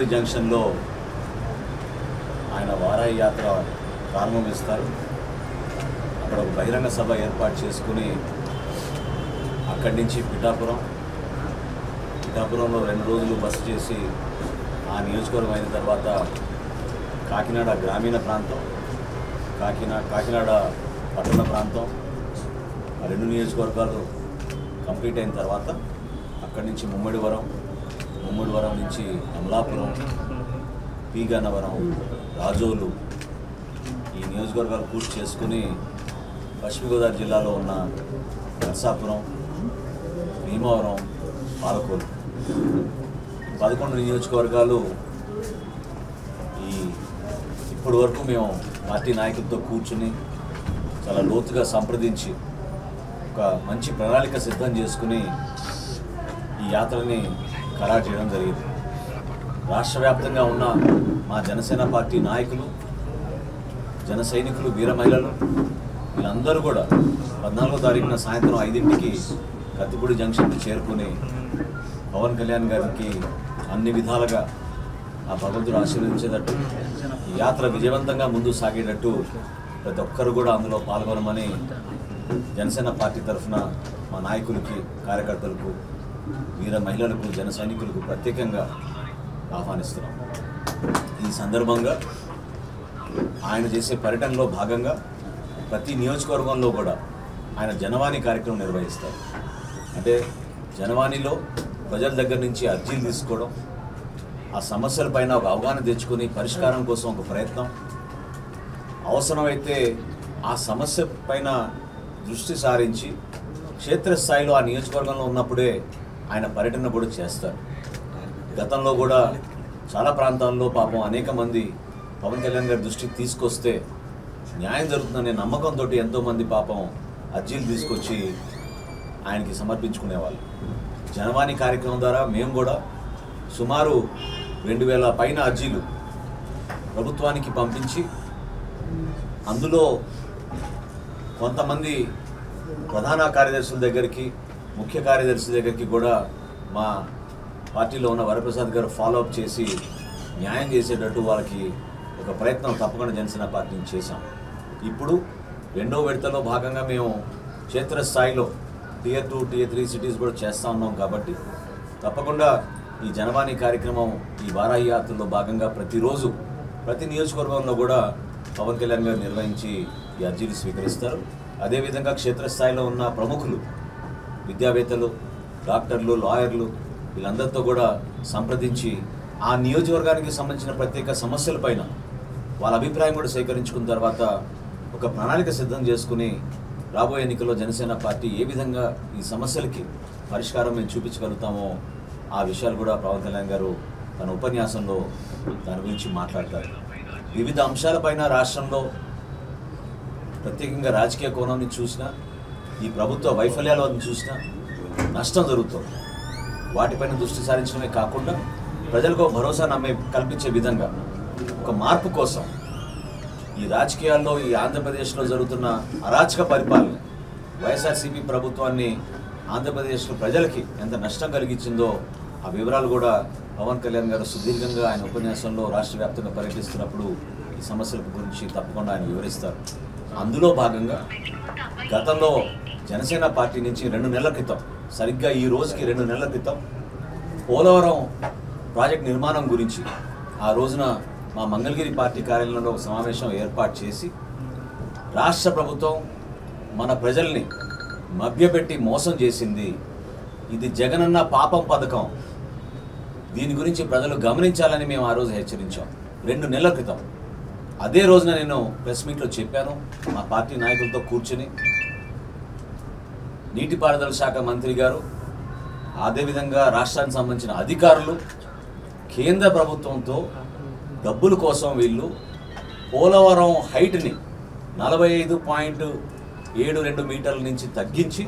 కత్తిపూడి జంక్షన్లో ఆయన వారాయి యాత్ర ప్రారంభమిస్తారు. అక్కడ ఒక బహిరంగ సభ ఏర్పాటు చేసుకుని అక్కడి నుంచి పిఠాపురం పిఠాపురంలో రెండు రోజులు బస్సు చేసి ఆ నియోజకవర్గం అయిన తర్వాత కాకినాడ గ్రామీణ ప్రాంతం కాకినాడ కాకినాడ పట్టణ ప్రాంతం ఆ రెండు నియోజకవర్గాలు కంప్లీట్ అయిన తర్వాత అక్కడి నుంచి ముమ్మడివరం ముమ్మడివరం నుంచి అమలాపురం పీగన్నవరం రాజోలు ఈ నియోజకవర్గాలు పూర్తి చేసుకుని పశ్చిమ గోదావరి జిల్లాలో ఉన్న నర్సాపురం భీమవరం పాలకోలు. పదకొండు నియోజకవర్గాలు ఈ ఇప్పటి వరకు మేము పార్టీ నాయకులతో కూర్చుని చాలా లోతుగా సంప్రదించి ఒక మంచి ప్రణాళిక సిద్ధం చేసుకుని ఈ యాత్రని ఖరారు చేయడం జరిగింది. రాష్ట్ర వ్యాప్తంగా ఉన్న మా జనసేన పార్టీ నాయకులు జన సైనికులు వీర మహిళలు వీళ్ళందరూ కూడా పద్నాలుగో తారీఖున సాయంత్రం ఐదింటికి కత్తిపూడి జంక్షన్కి చేరుకుని పవన్ కళ్యాణ్ గారికి అన్ని విధాలుగా ఆ భగవంతుడు ఆశీర్వదించేటట్టు ఈ యాత్ర విజయవంతంగా ముందు సాగేటట్టు ప్రతి ఒక్కరు కూడా అందులో పాల్గొనమని జనసేన పార్టీ తరఫున మా నాయకులకి కార్యకర్తలకు వీర మహిళలకు జన సైనికులకు ప్రత్యేకంగా ఆహ్వానిస్తున్నాం. ఈ సందర్భంగా ఆయన చేసే పర్యటనలో భాగంగా ప్రతి నియోజకవర్గంలో కూడా ఆయన జనవాణి కార్యక్రమం నిర్వహిస్తారు. అంటే జనవాణిలో ప్రజల దగ్గర నుంచి అర్జీలు తీసుకోవడం ఆ సమస్యలపైన ఒక అవగాహన తెచ్చుకొని పరిష్కారం కోసం ఒక ప్రయత్నం. అవసరమైతే ఆ సమస్య పైన దృష్టి సారించి క్షేత్రస్థాయిలో ఆ నియోజకవర్గంలో ఉన్నప్పుడే ఆయన పర్యటన కూడా చేస్తారు. గతంలో కూడా చాలా ప్రాంతాల్లో పాపం అనేక మంది పవన్ కళ్యాణ్ గారి దృష్టికి తీసుకొస్తే న్యాయం జరుగుతుందనే నమ్మకంతో ఎంతోమంది పాపం అర్జీలు తీసుకొచ్చి ఆయనకి సమర్పించుకునేవాళ్ళు. జనవాణి కార్యక్రమం ద్వారా మేము కూడా సుమారు రెండు వేల పైన అర్జీలు ప్రభుత్వానికి పంపించి అందులో కొంతమంది ప్రధాన కార్యదర్శుల దగ్గరికి ముఖ్య కార్యదర్శి దగ్గరికి కూడా మా పార్టీలో ఉన్న వరప్రసాద్ గారు ఫాలో అప్ చేసి న్యాయం చేసేటట్టు వాళ్ళకి ఒక ప్రయత్నం తప్పకుండా జనసేన పార్టీ నుంచి చేశాం. ఇప్పుడు రెండో విడతలో భాగంగా మేము క్షేత్రస్థాయిలో tier two tier three cities కూడా చేస్తూ ఉన్నాం కాబట్టి తప్పకుండా ఈ జనవాణి కార్యక్రమం ఈ వారాహి యాత్రలో భాగంగా ప్రతిరోజు ప్రతి నియోజకవర్గంలో కూడా పవన్ కళ్యాణ్ గారు నిర్వహించి ఈ అర్జీలు స్వీకరిస్తారు. అదేవిధంగా క్షేత్రస్థాయిలో ఉన్న ప్రముఖులు విద్యావేత్తలు డాక్టర్లు లాయర్లు వీళ్ళందరితో కూడా సంప్రదించి ఆ నియోజకవర్గానికి సంబంధించిన ప్రత్యేక సమస్యలపైన వాళ్ళ అభిప్రాయం కూడా సేకరించుకున్న తర్వాత ఒక ప్రణాళిక సిద్ధం చేసుకుని రాబోయే ఎన్నికల్లో జనసేన పార్టీ ఏ విధంగా ఈ సమస్యలకి పరిష్కారం మేము చూపించగలుగుతామో ఆ విషయాలు కూడా పవన్ కళ్యాణ్ గారు తన ఉపన్యాసంలో దాని గురించి మాట్లాడతారు. వివిధ అంశాలపైన రాష్ట్రంలో ప్రత్యేకంగా రాజకీయ కోణం నుంచి చూసినా ఈ ప్రభుత్వ వైఫల్యాలు అని చూసినా నష్టం జరుగుతుంది. వాటిపైన దృష్టి సారించడమే కాకుండా ప్రజలకు భరోసా నమ్మే కల్పించే విధంగా ఒక మార్పు కోసం ఈ రాజకీయాల్లో ఈ ఆంధ్రప్రదేశ్లో జరుగుతున్న అరాచక పరిపాలన వైఎస్ఆర్సీపీ ప్రభుత్వాన్ని ఆంధ్రప్రదేశ్లో ప్రజలకి ఎంత నష్టం కలిగించిందో ఆ వివరాలు కూడా పవన్ కళ్యాణ్ గారు సుదీర్ఘంగా ఆయన ఉపన్యాసంలో రాష్ట్ర వ్యాప్తంగా పర్యటిస్తున్నప్పుడు ఈ సమస్యల గురించి తప్పకుండా ఆయన వివరిస్తారు. అందులో భాగంగా గతంలో జనసేన పార్టీ నుంచి రెండు నెలల క్రితం సరిగ్గా ఈ రోజుకి రెండు నెలల క్రితం పోలవరం ప్రాజెక్ట్ నిర్మాణం గురించి ఆ రోజున మా మంగళగిరి పార్టీ కార్యాలయంలో ఒక సమావేశం ఏర్పాటు చేసి రాష్ట్ర ప్రభుత్వం మన ప్రజల్ని మభ్యపెట్టి మోసం చేసింది. ఇది జగనన్న పాపం పథకం. దీని గురించి ప్రజలు గమనించాలని మేము ఆ రోజు హెచ్చరించాం. రెండు నెలల క్రితం. అదే రోజున నేను ప్రెస్ మీట్లో చెప్పాను మా పార్టీ నాయకులతో కూర్చుని నీటిపారుదల శాఖ మంత్రి గారు అదేవిధంగా రాష్ట్రానికి సంబంధించిన అధికారులు కేంద్ర ప్రభుత్వంతో డబ్బుల కోసం వీళ్ళు పోలవరం హైట్ని నలభై ఐదు పాయింట్ ఏడు రెండు మీటర్ల నుంచి తగ్గించి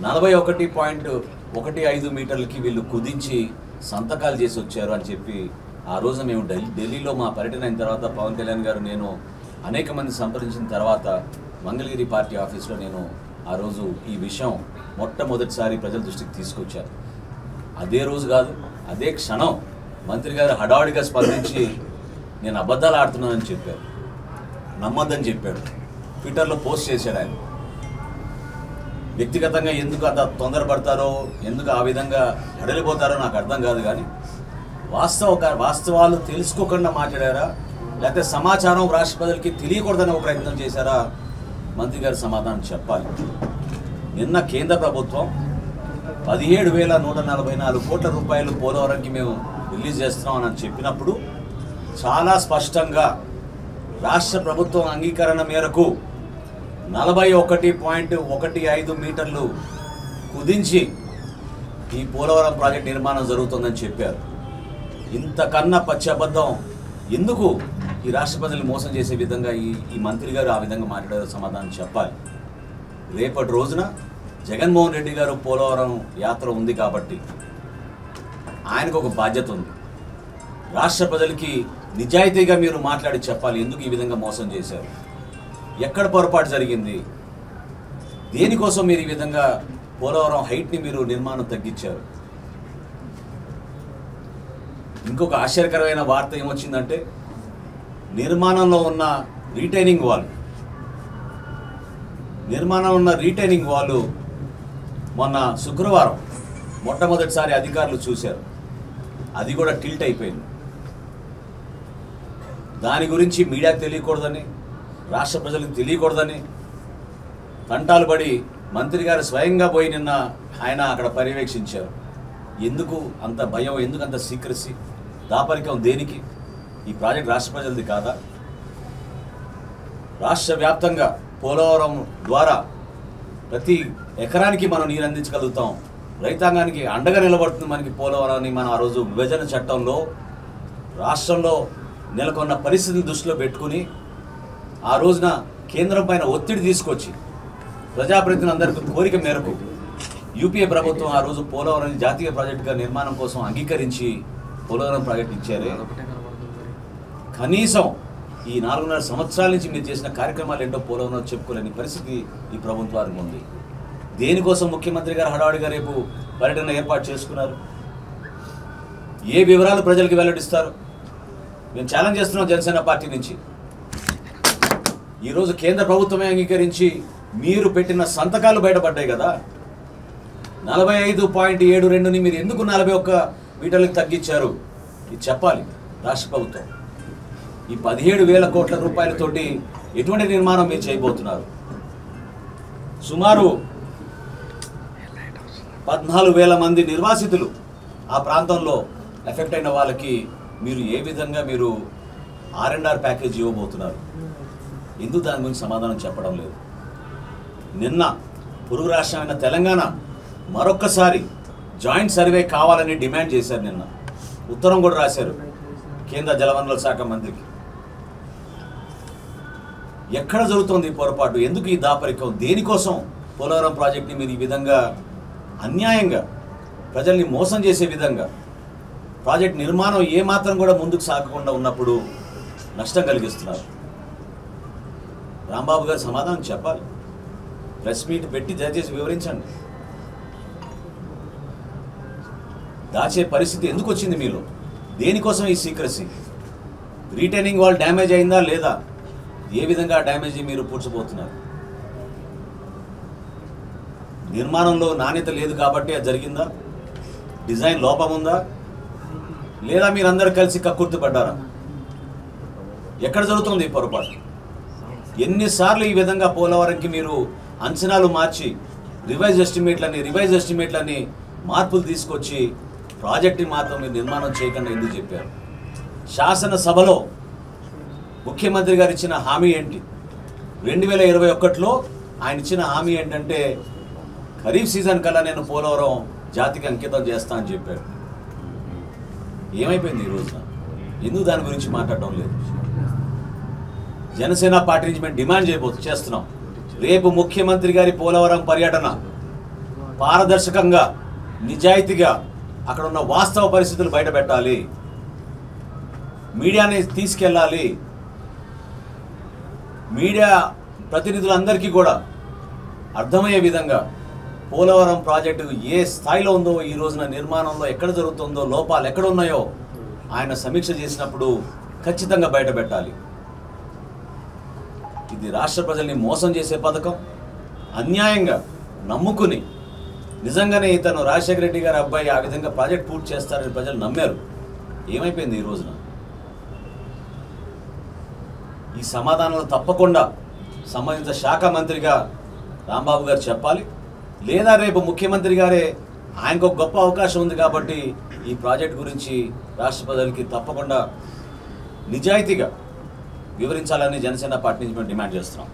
నలభై ఒకటి పాయింట్ ఒకటి ఐదు మీటర్లకి వీళ్ళు కుదించి సంతకాలు చేసి వచ్చారు అని చెప్పి ఆ రోజు మేము ఢిల్లీ ఢిల్లీలో మా పర్యటన అయిన తర్వాత పవన్ కళ్యాణ్ గారు నేను అనేక మంది సంప్రదించిన తర్వాత మంగళగిరి పార్టీ ఆఫీస్లో నేను ఆ రోజు ఈ విషయం మొట్టమొదటిసారి ప్రజల దృష్టికి తీసుకొచ్చారు. అదే రోజు కాదు అదే క్షణం మంత్రి గారు హడావుడిగా స్పందించి నేను అబద్ధాలు ఆడుతున్నానని చెప్పారు. నమ్మద్దని చెప్పాడు. ట్విట్టర్లో పోస్ట్ చేశాడు ఆయన. వ్యక్తిగతంగా ఎందుకు అంత తొందరపడతారో ఎందుకు ఆ విధంగా హడలిపోతారో నాకు అర్థం కాదు కానీ వాస్తవ వాస్తవాలు తెలుసుకోకుండా మాట్లాడారా? లేకపోతే సమాచారం రాష్ట్ర ప్రజలకి తెలియకూడదని ఒక ప్రయత్నం చేశారా? మంత్రి గారు సమాధానం చెప్పాలి. నిన్న కేంద్ర ప్రభుత్వం పదిహేడు వేల నూట నలభై నాలుగు కోట్ల రూపాయలు పోలవరంకి మేము రిలీజ్ చేస్తున్నామని చెప్పినప్పుడు చాలా స్పష్టంగా రాష్ట్ర ప్రభుత్వం అంగీకరణ మేరకు నలభై ఒకటి పాయింట్ ఒకటి ఐదు మీటర్లు కుదించి ఈ పోలవరం ప్రాజెక్ట్ నిర్మాణం జరుగుతుందని చెప్పారు. ఇంతకన్నా పచ్చబద్ధం ఎందుకు? ఈ రాష్ట్ర ప్రజలు మోసం చేసే విధంగా ఈ ఈ మంత్రి గారు ఆ విధంగా మాట్లాడారో సమాధానం చెప్పాలి. రేపటి రోజున జగన్మోహన్ రెడ్డి గారు పోలవరం యాత్ర ఉంది కాబట్టి ఆయనకు ఒక బాధ్యత ఉంది. రాష్ట్ర ప్రజలకి నిజాయితీగా మీరు మాట్లాడి చెప్పాలి ఎందుకు ఈ విధంగా మోసం చేశారు. ఎక్కడ పొరపాటు జరిగింది? దేనికోసం మీరు ఈ విధంగా పోలవరం హైట్ని మీరు నిర్మాణం తగ్గించారు? ఇంకొక ఆశ్చర్యకరమైన వార్త ఏమొచ్చిందంటే నిర్మాణంలో ఉన్న రీటైనింగ్ వాల్. నిర్మాణంలో ఉన్న రీటైనింగ్ వాళ్ళు మొన్న శుక్రవారం మొట్టమొదటిసారి అధికారులు చూశారు. అది కూడా టిల్ట్ అయిపోయింది. దాని గురించి మీడియాకు తెలియకూడదని రాష్ట్ర ప్రజలకు తెలియకూడదని తంటాలు పడి మంత్రి గారు స్వయంగా పోయి నిన్న ఆయన అక్కడ పర్యవేక్షించారు. ఎందుకు అంత భయం ఎందుకు అంత సీక్రసీ దాపరికం దేనికి? ఈ ప్రాజెక్ట్ రాష్ట్ర ప్రజలది కాదా? రాష్ట్ర వ్యాప్తంగా పోలవరం ద్వారా ప్రతి ఎకరానికి మనం నీరు అందించగలుగుతాం. రైతాంగానికి అండగా నిలబడుతుంది మనకి పోలవరాన్ని మనం ఆ రోజు విభజన చట్టంలో రాష్ట్రంలో నెలకొన్న పరిస్థితిని దృష్టిలో పెట్టుకుని ఆ రోజున కేంద్రం పైన ఒత్తిడి తీసుకొచ్చి ప్రజాప్రతినిధులందరికీ కోరిక మేరకు యూపీఏ ప్రభుత్వం ఆ రోజు పోలవరం జాతీయ ప్రాజెక్టుగా నిర్మాణం కోసం అంగీకరించి పోలవరం ప్రాజెక్ట్ ఇచ్చారు. కనీసం ఈ నాలుగున్నర సంవత్సరాల నుంచి మీరు చేసిన కార్యక్రమాలు ఏంటో పోలవనో చెప్పుకోలేని పరిస్థితి ఈ ప్రభుత్వానికి ఉంది. దేనికోసం ముఖ్యమంత్రి గారు హడావుడిగా రేపు పర్యటన ఏర్పాటు చేసుకున్నారు? ఏ వివరాలు ప్రజలకు వెల్లడిస్తారు? మేము ఛాలెంజ్ చేస్తున్నాం జనసేన పార్టీ నుంచి. ఈరోజు కేంద్ర ప్రభుత్వమే అంగీకరించి మీరు పెట్టిన సంతకాలు బయటపడ్డాయి కదా. నలభై ఐదు పాయింట్ ఏడు రెండుని మీరు ఎందుకు నలభై ఒక్క మీటర్లకు తగ్గించారు? ఇది చెప్పాలి రాష్ట్ర ప్రభుత్వం. ఈ పదిహేడు వేల కోట్ల రూపాయలతోటి ఎటువంటి నిర్మాణం మీరు చేయబోతున్నారు? సుమారు పద్నాలుగు వేల మంది నిర్వాసితులు ఆ ప్రాంతంలో ఎఫెక్ట్ అయిన వాళ్ళకి మీరు ఏ విధంగా మీరు ఆర్ అండ్ ఆర్ ప్యాకేజ్ ఇవ్వబోతున్నారు? ఎందుకు దాని గురించి సమాధానం చెప్పడం లేదు? నిన్న పొరుగు రాష్ట్రమైన తెలంగాణ మరొక్కసారి జాయింట్ సర్వే కావాలని డిమాండ్ చేశారు నిన్న. ఉత్తరం కూడా రాశారు కేంద్ర జలవనరుల శాఖ మంత్రికి. ఎక్కడ జరుగుతోంది పొరపాటు? ఎందుకు ఈ దాపరికం? దేనికోసం? పోలవరం ప్రాజెక్ట్ని మీరు ఈ విధంగా అన్యాయంగా ప్రజల్ని మోసం చేసే విధంగా ప్రాజెక్ట్ నిర్మాణం ఏమాత్రం కూడా ముందుకు సాగకుండా ఉన్నప్పుడు నష్టం కలిగిస్తున్నారు. రాంబాబు గారు సమాధానం చెప్పాలి. ప్రెస్ మీట్ పెట్టి దయచేసి వివరించండి. దాచే పరిస్థితి ఎందుకు వచ్చింది మీలో? దేనికోసం ఈ సీక్రసీ? రీటైనింగ్ వాళ్ళు డ్యామేజ్ అయిందా లేదా? ఏ విధంగా డ్యామేజ్ మీరు పూడ్చబోతున్నారు? నిర్మాణంలో నాణ్యత లేదు కాబట్టి అది జరిగిందా? డిజైన్ లోపం ఉందా? లేదా మీరందరూ కలిసి కక్కుర్తి పడ్డారా? ఎక్కడ జరుగుతుంది ఈ పొరపాటు? ఎన్నిసార్లు ఈ విధంగా పోలవరంకి మీరు అంచనాలు మార్చి రివైజ్ ఎస్టిమేట్లని రివైజ్ ఎస్టిమేట్లని మార్పులు తీసుకొచ్చి ప్రాజెక్ట్ని మాత్రం మీరు నిర్మాణం చేయకుండా ఎందుకు చెప్పారు? శాసనసభలో ముఖ్యమంత్రి గారు ఇచ్చిన హామీ ఏంటి? రెండు వేల ఇరవై ఒకటిలో ఆయన ఇచ్చిన హామీ ఏంటంటే ఖరీఫ్ సీజన్ కల్లా నేను పోలవరం జాతికి అంకితం చేస్తా అని చెప్పాడు ఏమైపోయింది ఈ ఎందుకు దాని గురించి మాట్లాడడం లేదు? జనసేన పార్టీ నుంచి మేము డిమాండ్ చేయబోతు చేస్తున్నాం. రేపు ముఖ్యమంత్రి గారి పోలవరం పర్యటన పారదర్శకంగా నిజాయితీగా అక్కడ ఉన్న వాస్తవ పరిస్థితులు బయట పెట్టాలి మీడియాని తీసుకెళ్ళాలి. మీడియా ప్రతినిధులందరికీ కూడా అర్థమయ్యే విధంగా పోలవరం ప్రాజెక్టు ఏ స్థాయిలో ఉందో ఈ రోజున నిర్మాణంలో ఎక్కడ జరుగుతుందో లోపాలు ఎక్కడ ఉన్నాయో ఆయన సమీక్ష చేసినప్పుడు ఖచ్చితంగా బయటపెట్టాలి ఇది రాష్ట్ర ప్రజల్ని మోసం చేసే పథకం. అన్యాయంగా నమ్ముకుని నిజంగానే ఇతను రాజశేఖర రెడ్డి గారి అబ్బాయి ఆ విధంగా ప్రాజెక్ట్ పూర్తి చేస్తారని ప్రజలు నమ్మారు. ఏమైపోయింది ఈ రోజున? ఈ సమాధానాలు తప్పకుండా సంబంధిత శాఖ మంత్రిగా రాంబాబు గారు చెప్పాలి. లేదా రేపు ముఖ్యమంత్రి గారే ఆయనకు ఒక గొప్ప అవకాశం ఉంది కాబట్టి ఈ ప్రాజెక్ట్ గురించి రాష్ట్ర ప్రజలకి తప్పకుండా నిజాయితీగా వివరించాలని జనసేన పార్టీ నుంచి మేము డిమాండ్ చేస్తున్నాం.